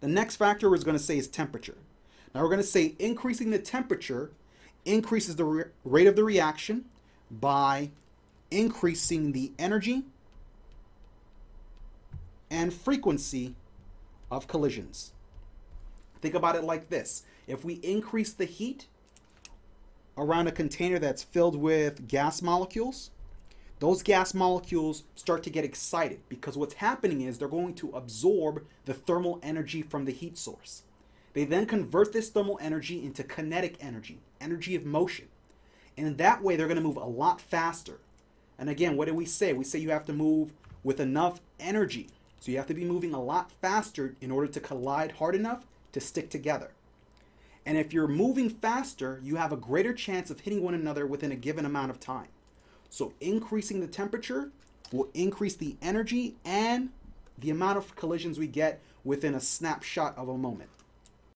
The next factor we're going to say is temperature. Now we're going to say increasing the temperature increases the rate of the reaction by increasing the energy and frequency of collisions. Think about it like this. If we increase the heat around a container that's filled with gas molecules, those gas molecules start to get excited because what's happening is they're going to absorb the thermal energy from the heat source. They then convert this thermal energy into kinetic energy, energy of motion. And in that way, they're going to move a lot faster. And again, what do we say? We say you have to move with enough energy. So you have to be moving a lot faster in order to collide hard enough to stick together. And if you're moving faster, you have a greater chance of hitting one another within a given amount of time. So increasing the temperature will increase the energy and the amount of collisions we get within a snapshot of a moment.